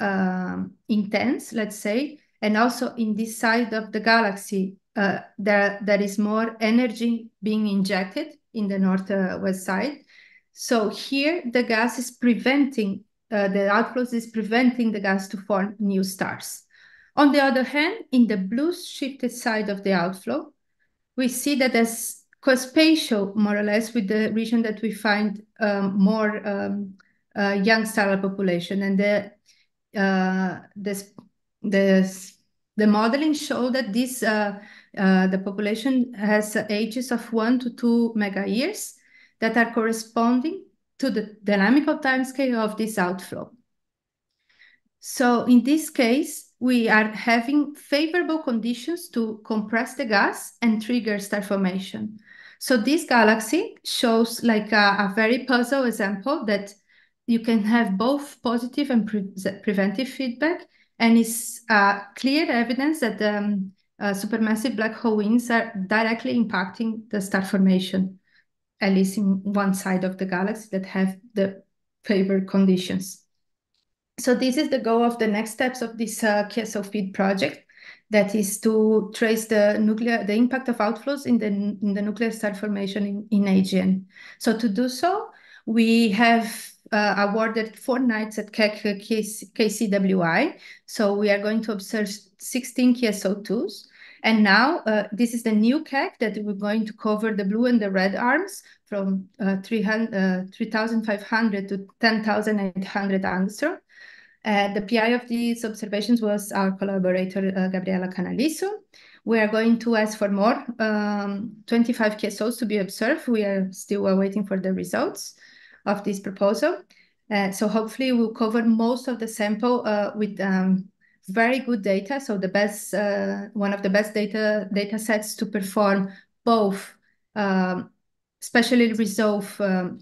uh, intense, let's say. And also in this side of the galaxy, uh, there, there is more energy being injected in the northwest side. So here the gas is preventing, uh, the outflows is preventing the gas to form new stars. On the other hand, in the blue shifted side of the outflow, we see that as co-spatial, more or less, with the region that we find um, more um, uh, young stellar population. And the, uh, this, this, the modeling show that this, uh, uh the population has ages of one to two mega years that are corresponding to the dynamical timescale of this outflow. So in this case, we are having favorable conditions to compress the gas and trigger star formation. So this galaxy shows like a, a very puzzle example that you can have both positive and pre preventive feedback and it's uh, clear evidence that um, uh, supermassive black hole winds are directly impacting the star formation, at least in one side of the galaxy that have the favored conditions. So this is the goal of the next steps of this uh, QSO feed project, that is to trace the nuclear, the impact of outflows in the, in the nuclear star formation in, in AGN. So to do so, we have uh, awarded four nights at Keck KCWI. So we are going to observe 16 QSO2s. And now uh, this is the new Keck that we're going to cover the blue and the red arms from uh, 3,500 uh, to 10,800 angstrom. Uh, the PI of these observations was our collaborator, uh, Gabriela Canalizo. We are going to ask for more, um, 25 QSOs to be observed. We are still waiting for the results of this proposal. Uh, so hopefully we'll cover most of the sample uh, with um, very good data. So the best, uh, one of the best data data sets to perform both um, specially resolve um,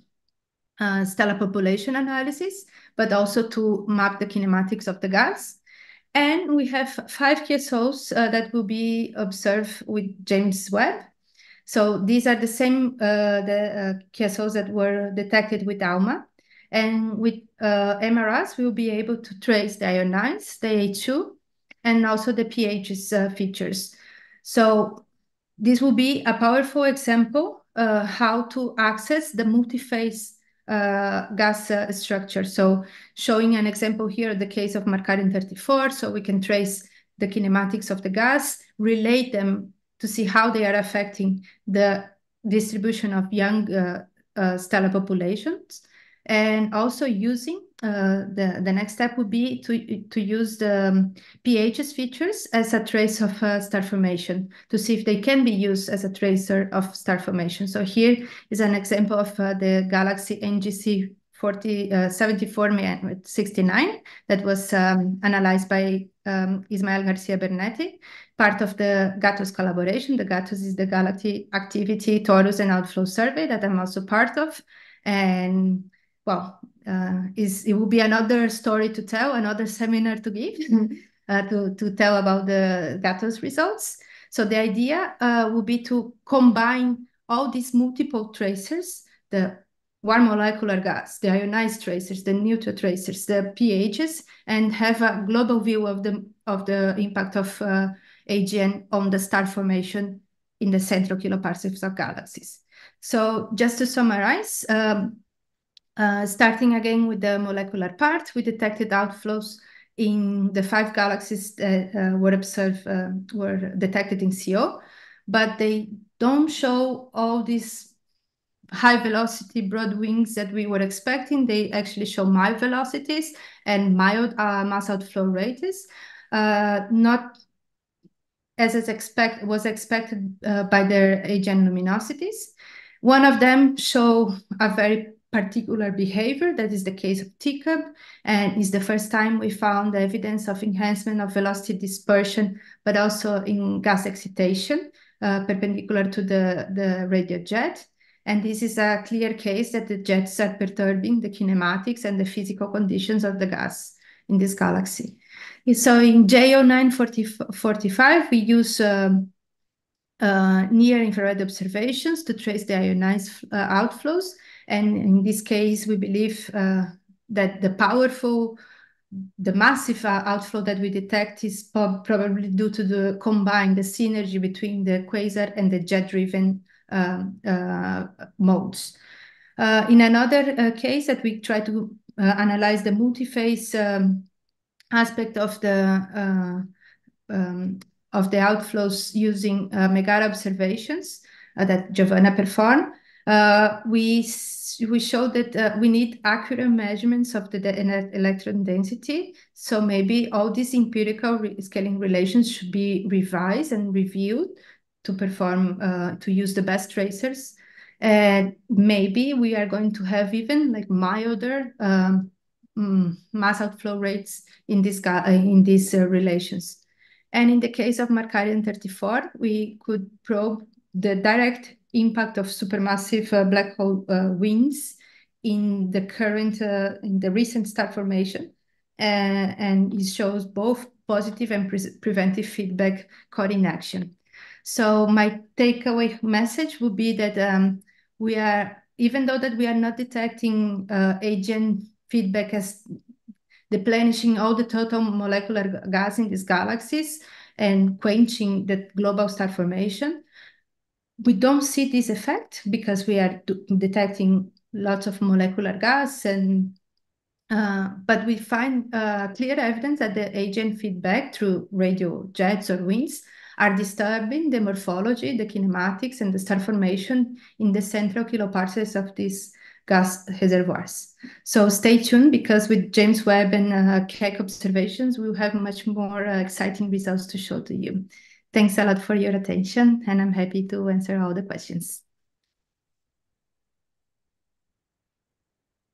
uh, stellar population analysis, but also to map the kinematics of the gas. And we have five QSOs uh, that will be observed with James Webb. So these are the same uh, the uh, QSOs that were detected with ALMA. And with uh, MRS, we'll be able to trace the ionize, the H2, and also the PAH's uh, features. So this will be a powerful example uh, how to access the multi-phase uh, gas uh, structure. So showing an example here, the case of Markarian 34, so we can trace the kinematics of the gas, relate them to see how they are affecting the distribution of young uh, uh stellar populations, and also using uh, the, the next step would be to, to use the um, PAHs features as a trace of uh, star formation to see if they can be used as a tracer of star formation. So here is an example of uh, the Galaxy NGC 40, uh, 74 69 that was um, analyzed by um, Ismael Garcia Bernete, part of the GATOS collaboration. The GATOS is the Galaxy Activity, Torus, and Outflow Survey that I'm also part of. And well, uh, is it will be another story to tell, another seminar to give <laughs> uh, to to tell about the GATOS results. So the idea uh, will be to combine all these multiple tracers, the one molecular gas, the ionized tracers, the neutral tracers, the PAHs, and have a global view of the of the impact of uh, AGN on the star formation in the central kiloparsecs of galaxies. So just to summarize, um, uh, starting again with the molecular part, we detected outflows in the five galaxies that uh, were observed, uh, were detected in CO, but they don't show all these high velocity broad wings that we were expecting. They actually show mild velocities and mild uh, mass outflow rates, uh, not as expect, was expected uh, by their age and luminosities. One of them show a very particular behavior, that is the case of teacup, and is the first time we found evidence of enhancement of velocity dispersion, but also in gas excitation, uh, perpendicular to the, the radio jet. And this is a clear case that the jets are perturbing the kinematics and the physical conditions of the gas in this galaxy. So in J0945, we use um, uh, near infrared observations to trace the ionized uh, outflows. And in this case, we believe uh, that the powerful, the massive uh, outflow that we detect is probably due to the combined, the synergy between the quasar and the jet-driven um, uh, modes. Uh, in another case that we try to analyze the multi-phase um, aspect of the um, of the outflows using uh, Megara observations uh, that Giovanna performed, uh, we we showed that uh, we need accurate measurements of the electron density. So maybe all these empirical re scaling relations should be revised and reviewed to perform uh, to use the best tracers. And maybe we are going to have even like milder um, mm, mass outflow rates in this in these uh, relations. And in the case of Markarian 34, we could probe the direct impact of supermassive uh, black hole uh, winds in the current, uh, in the recent star formation. Uh, and it shows both positive and pre preventive feedback caught in action. So my takeaway message would be that um, we are, even though that we are not detecting AGN feedback as replenishing all the total molecular gas in these galaxies and quenching the global star formation. We don't see this effect because we are detecting lots of molecular gas and uh, but we find uh, clear evidence that the AGN feedback through radio jets or winds are disturbing the morphology, the kinematics, and the star formation in the central kiloparsecs of these gas reservoirs. So stay tuned because with James Webb and uh, Keck observations, we'll have much more uh, exciting results to show to you. Thanks a lot for your attention, and I'm happy to answer all the questions.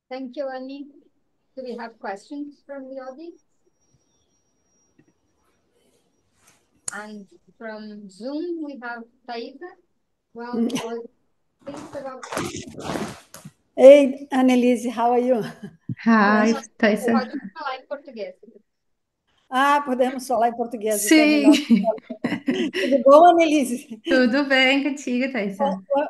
Thank you, Annie. Do we have questions from the audience? And from Zoom, we have Thaisa. Well, mm. Hey, Anelise, how are you? Hi, Thaisa. Pode falar em português. Ah, podemos falar em português. Sim. <laughs> Tudo bom, Annelise? Tudo bem contigo, Thaisa?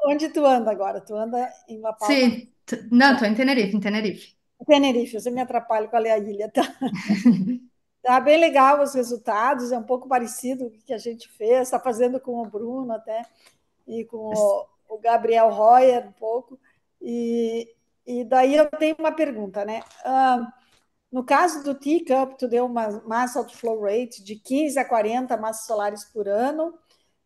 Onde tu anda agora? Tu anda em La Palma? Sim, não, estou em Tenerife, em Tenerife. Tenerife, você me atrapalha qual é a ilha, tá? <laughs> tá bem legal os resultados, é um pouco parecido com o que a gente fez, está fazendo com o Bruno até, e com o, o Gabriel Royer um pouco. E, e daí eu tenho uma pergunta, né? Uh, no caso do Teacup, tu deu uma massa outflow rate de 15 a 40 massas solares por ano.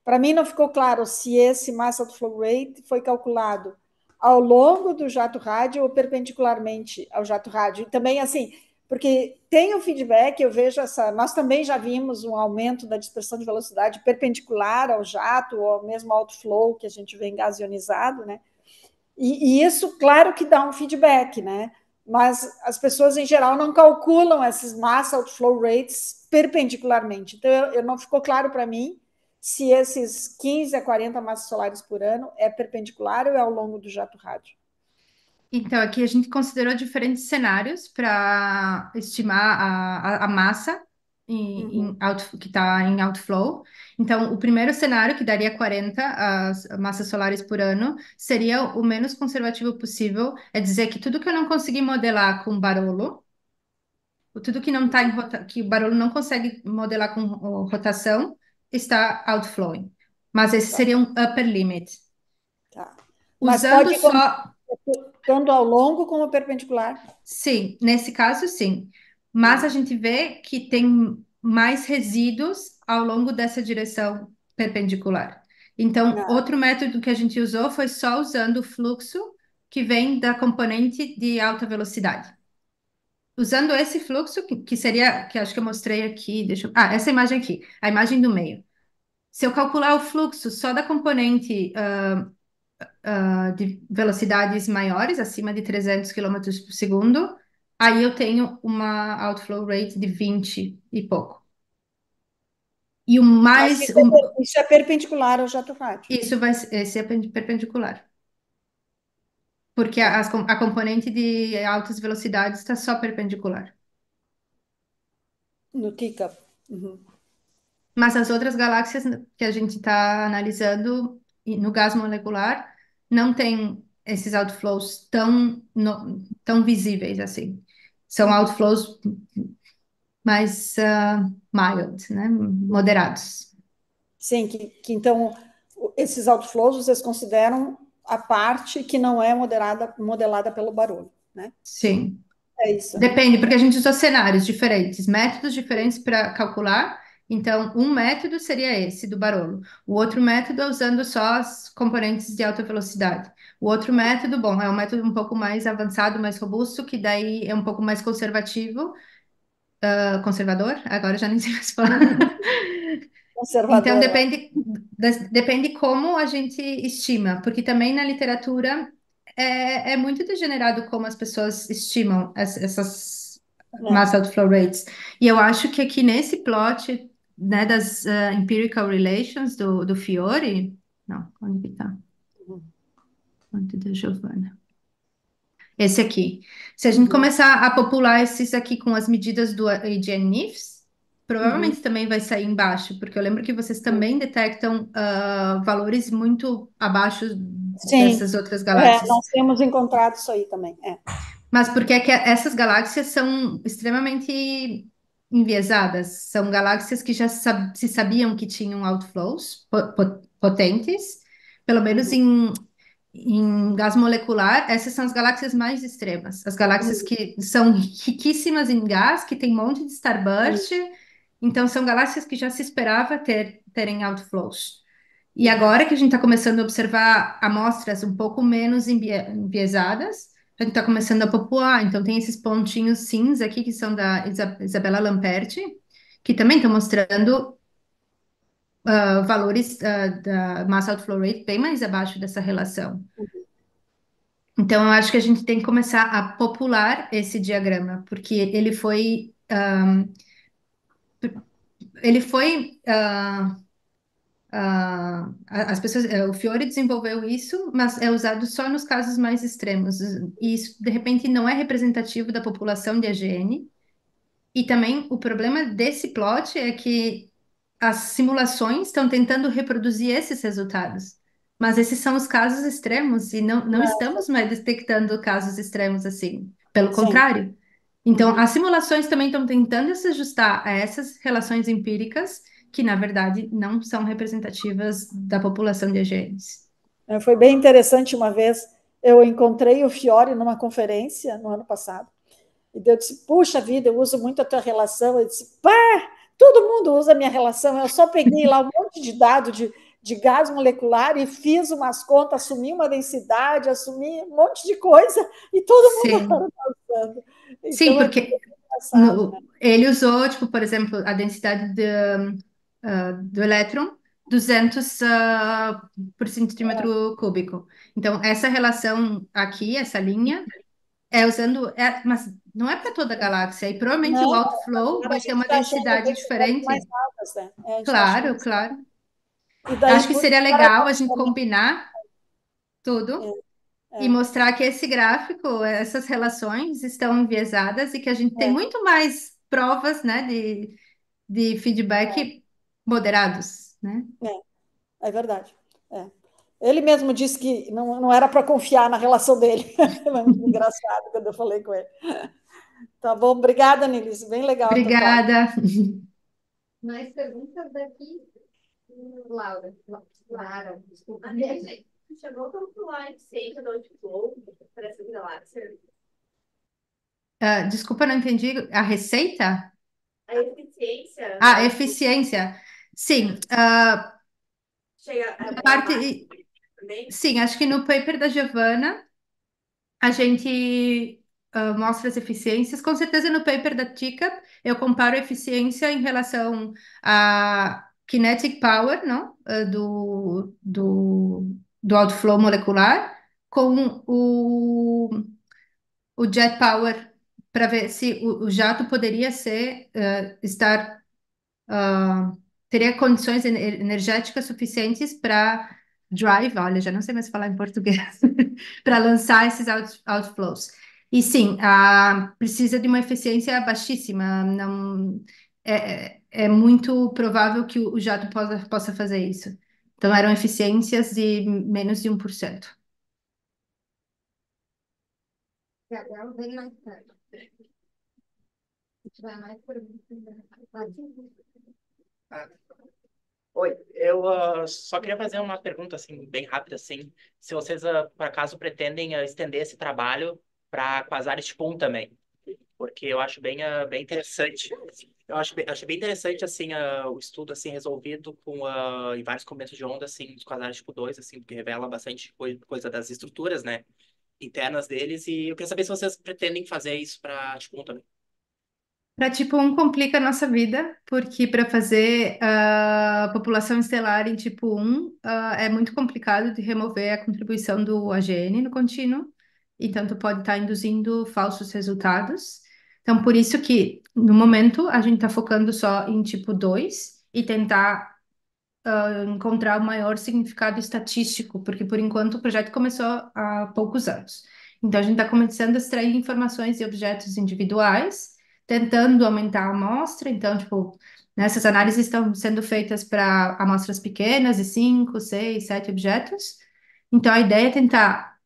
Para mim não ficou claro se esse massa outflow rate foi calculado ao longo do jato rádio ou perpendicularmente ao jato rádio. E também, assim, porque tem o feedback, eu vejo essa. Nós também já vimos um aumento da dispersão de velocidade perpendicular ao jato, ou ao mesmo outflow que a gente vê em gás ionizado, né? E, e, isso, claro que dá um feedback, né? Mas as pessoas, em geral, não calculam esses mass outflow rates perpendicularmente. Então, eu, eu não ficou claro para mim se esses 15 a 40 massas solares por ano é perpendicular ou é ao longo do jato rádio. Então, aqui a gente considerou diferentes cenários para estimar a, a, a massa uhum. em out, que está em outflow. Então, o primeiro cenário, que daria 40 as massas solares por ano, seria o menos conservativo possível, é dizer que tudo que eu não consegui modelar com barolo, tudo que não está que o barolo não consegue modelar com rotação, está outflowing. Mas esse tá. seria um upper limit. Tá. Mas Usando só. Tanto ao longo como perpendicular? Sim, nesse caso, sim. Mas a gente vê que tem mais resíduos ao longo dessa direção perpendicular. Então, Não. outro método que a gente usou foi só usando o fluxo que vem da componente de alta velocidade. Usando esse fluxo, que, que seria, que acho que eu mostrei aqui, deixa eu, ah, essa imagem aqui, a imagem do meio. Se eu calcular o fluxo só da componente uh, uh, de velocidades maiores, acima de 300 km por segundo, aí eu tenho uma outflow rate de 20 e pouco. E o mais. Isso é, isso é perpendicular ao jato rádio. Isso vai esse é perpendicular. Porque a, a componente de altas velocidades está só perpendicular. No TICA. Uhum. Mas as outras galáxias que a gente está analisando no gás molecular não tem esses outflows tão, no, tão visíveis assim. São outflows mais uh, mild, né? moderados. Sim, que, que então esses outflows vocês consideram a parte que não é moderada, modelada pelo barulho, né? Sim. É isso. Depende, porque a gente usou cenários diferentes, métodos diferentes para calcular. Então, um método seria esse do barulho. O outro método é usando só as componentes de alta velocidade. O outro método, bom, é um método um pouco mais avançado, mais robusto, que daí é um pouco mais conservativo, uh, conservador, agora já nem sei mais falar. <laughs> Conservador. Então depende, depende como a gente estima, porque também na literatura é, é muito degenerado como as pessoas estimam essas é. mass outflow rates. E eu acho que aqui nesse plot né, das uh, empirical relations do, do Fiore, não, onde que tá? Onde da Giovanna? Esse aqui. Se a gente uhum. começar a popular esses aqui com as medidas do IGN-NIFS, provavelmente uhum. também vai sair embaixo, porque eu lembro que vocês também detectam uh, valores muito abaixo Sim. dessas outras galáxias. É, nós temos encontrado isso aí também. É. Mas porque é que essas galáxias são extremamente enviesadas? São galáxias que já sab se sabiam que tinham outflows potentes, pelo menos em em gás molecular, essas são as galáxias mais extremas. As galáxias que são riquíssimas em gás, que tem um monte de starburst. Então, são galáxias que já se esperava ter, terem outflows. E agora que a gente está começando a observar amostras um pouco menos enviesadas, está começando a popular. Então, tem esses pontinhos cinza aqui, que são da Isabela Lamperti, que também estão mostrando uh, valores uh, da mass outflow rate bem mais abaixo dessa relação. Então, eu acho que a gente tem que começar a popular esse diagrama, porque ele foi. Um, ele foi. Uh, uh, as pessoas, eh, o Fiore desenvolveu isso, mas é usado só nos casos mais extremos. E isso, de repente, não é representativo da população de AGN. E também o problema desse plot é que as simulações estão tentando reproduzir esses resultados. Mas esses são os casos extremos e não, não estamos mais detectando casos extremos assim. Pelo Sim. contrário. Então, as simulações também estão tentando se ajustar a essas relações empíricas que, na verdade, não são representativas da população de agentes. É, foi bem interessante uma vez. Eu encontrei o Fiore numa conferência no ano passado. E eu disse: Puxa vida, eu uso muito a tua relação. Eu disse: Pá, Todo mundo usa a minha relação. Eu só peguei lá um <laughs> monte de dado de, de gás molecular e fiz umas contas, assumi uma densidade, assumi um monte de coisa e todo mundo está usando. Então, Sim, é porque é no, né? ele usou, tipo, por exemplo, a densidade de, uh, do elétron 200 uh, por centímetro é. cúbico. Então, essa relação aqui, essa linha, é usando, é, mas não é para toda a galáxia, e provavelmente não, o outflow vai ter uma tá densidade diferente. Altas, né? é, claro, claro. Acho que seria legal a gente combinar tudo é, é. e mostrar que esse gráfico, essas relações estão enviesadas e que a gente tem é. muito mais provas né, de, de feedback moderados. Né? É, é verdade. É. Ele mesmo disse que não, não era para confiar na relação dele. <laughs> Foi muito engraçado quando eu falei com ele. Tá bom, obrigada, Nilce. Bem legal. Obrigada. <laughs> Mais perguntas daqui? Laura. Lara, desculpa. A minha gente chegou a calcular a eficiência do outflow para essa galáxia? Uh, desculpa, não entendi. A receita? A eficiência. Ah, a eficiência. Sim. Uh, Chega a, parte... Sim, acho que no paper da Giovanna a gente uh, mostra as eficiências. Com certeza, no paper da TICAP, eu comparo a eficiência em relação à kinetic power, não? Uh, do, do, do outflow molecular com o, o jet power para ver se o, o, jato poderia ser uh, estar teria condições energéticas suficientes para drive, olha, já não sei mais falar em português, <laughs> para lançar esses out, outflows. E sim, a, precisa de uma eficiência baixíssima, não, é, é muito provável que o, o jato possa, possa fazer isso. Então, eram eficiências de menos de 1%. Gabriel, vem mais tarde. Se tiver mais Oi, eu uh, só queria fazer uma pergunta assim bem rápida assim, se vocês uh, por acaso pretendem uh, estender esse trabalho para quasares tipo 1 também, porque eu acho bem bem interessante. Eu acho bem, achei bem interessante assim o estudo assim resolvido com em vários começos de onda assim dos quasares tipo 2 assim, porque revela bastante coisa das estruturas, né, internas deles e eu queria saber se vocês pretendem fazer isso para 1 também. Para tipo 1 complica a nossa vida, porque para fazer a população estelar em tipo 1 uh, é muito complicado de remover a contribuição do AGN no contínuo, então tu pode estar tá induzindo falsos resultados. Então, por isso que no momento a gente está focando só em tipo 2 e tentar uh, encontrar o maior significado estatístico, porque por enquanto o projeto começou há poucos anos. Então, a gente está começando a extrair informações de objetos individuais tentando aumentar a amostra, então, tipo, essas análises estão sendo feitas para amostras pequenas, de 5, 6, 7 objetos. Então, a ideia é tentar,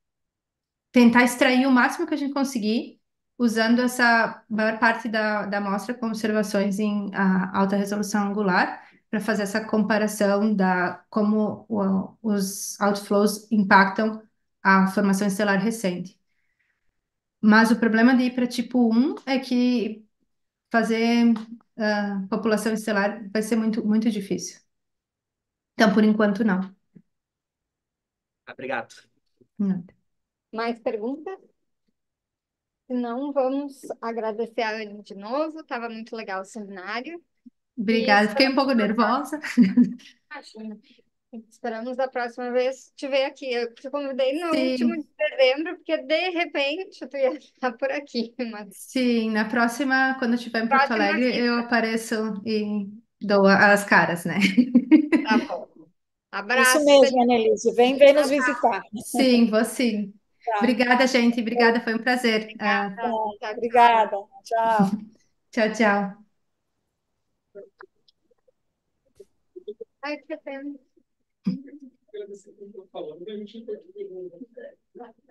tentar extrair o máximo que a gente conseguir, usando essa maior parte da, da amostra com observações em alta resolução angular, para fazer essa comparação da como o, os outflows impactam a formação estelar recente. Mas o problema de ir para tipo 1 é que fazer uh, população estelar vai ser muito, muito difícil. Então, por enquanto, não. Obrigado. Nada. Mais perguntas? Se não, vamos agradecer a Anne de novo. Estava muito legal o seminário. Obrigada, fiquei um pouco nervosa. <laughs> Imagina. Esperamos da próxima vez te ver aqui. Eu te convidei no Sim. último de dezembro, porque de repente tu ia <laughs> estar por aqui. Mas Sim, na próxima, quando eu estiver em Porto Próxima Alegre, visita. eu apareço e dou as caras, né? tá <laughs> bom. Abraço. Isso mesmo, Annelise. Vem, vem nos visitar. Sim, vou sim. Tá. Obrigada, gente. Obrigada, foi um prazer. Ah, Tchau, tchau. Obrigada. Tchau. <laughs> tchau, tchau. Ai, que pena. Agradecer por estar falando, a gente não pode.